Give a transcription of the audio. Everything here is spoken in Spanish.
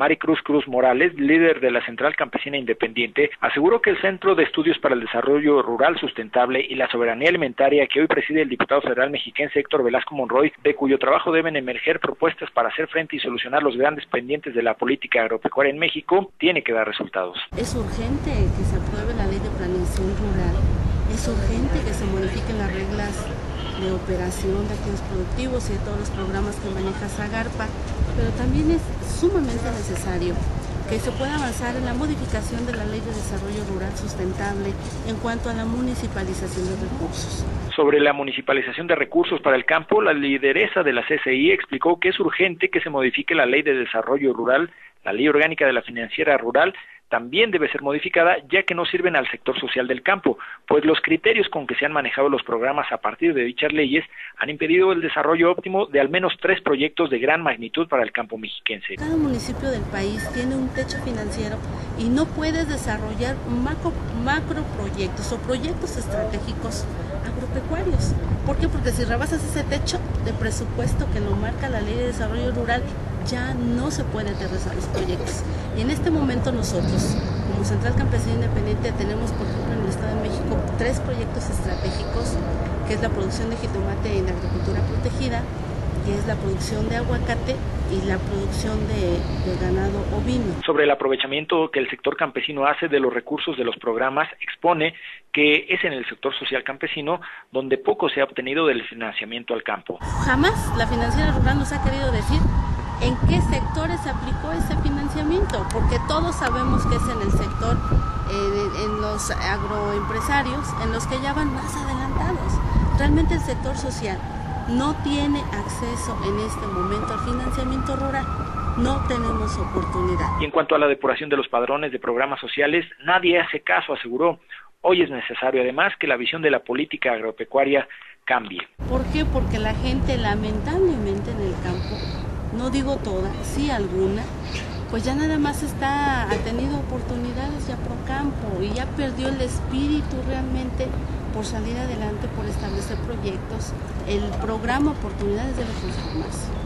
Maricruz Cruz Morales, líder de la Central Campesina Independiente, aseguró que el Centro de Estudios para el Desarrollo Rural Sustentable y la Soberanía Alimentaria que hoy preside el diputado federal mexiquense Héctor Velasco Monroy, de cuyo trabajo deben emerger propuestas para hacer frente y solucionar los grandes pendientes de la política agropecuaria en México, tiene que dar resultados. Es urgente que se apruebe la ley de planeación rural, es urgente que se modifiquen las reglas de operación de activos productivos y de todos los programas que maneja Zagarpa, pero también es sumamente necesario que se pueda avanzar en la modificación de la Ley de Desarrollo Rural Sustentable en cuanto a la municipalización de recursos. Sobre la municipalización de recursos para el campo, la lideresa de la CCI explicó que es urgente que se modifique la Ley de Desarrollo Rural, la Ley Orgánica de la Financiera Rural, también debe ser modificada ya que no sirven al sector social del campo, pues los criterios con que se han manejado los programas a partir de dichas leyes han impedido el desarrollo óptimo de al menos tres proyectos de gran magnitud para el campo mexiquense. Cada municipio del país tiene un techo financiero y no puedes desarrollar macro, macro proyectos o proyectos estratégicos agropecuarios. ¿Por qué? Porque si rebasas ese techo de presupuesto que lo marca la Ley de Desarrollo Rural, ya no se pueden aterrizar los proyectos. Y en este momento nosotros, como Central Campesina Independiente, tenemos, por ejemplo, en el Estado de México, tres proyectos estratégicos, que es la producción de jitomate en agricultura protegida, que es la producción de aguacate y la producción de, de, ganado ovino. Sobre el aprovechamiento que el sector campesino hace de los recursos de los programas, expone que es en el sector social campesino donde poco se ha obtenido del financiamiento al campo. Jamás la financiera rural nos ha querido decir en qué sectores se aplicó ese financiamiento, porque todos sabemos que es en el sector, eh, en los agroempresarios, en los que ya van más adelantados. Realmente el sector social no tiene acceso en este momento al financiamiento rural. No tenemos oportunidad. Y en cuanto a la depuración de los padrones de programas sociales, nadie hace caso, aseguró. Hoy es necesario además que la visión de la política agropecuaria cambie. ¿Por qué? Porque la gente lamentablemente en el campo no digo toda, sí alguna, pues ya nada más está, ha tenido oportunidades ya pro campo y ya perdió el espíritu realmente por salir adelante, por establecer proyectos. El programa Oportunidades debe transformarse.